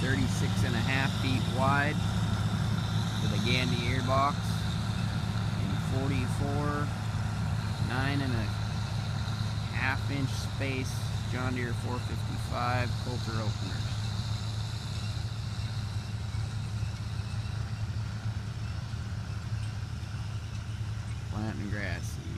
36 and a half feet wide with a Gandy airbox and 44 nine and a half inch space John Deere 455 Coulter openers. Planting grass seed.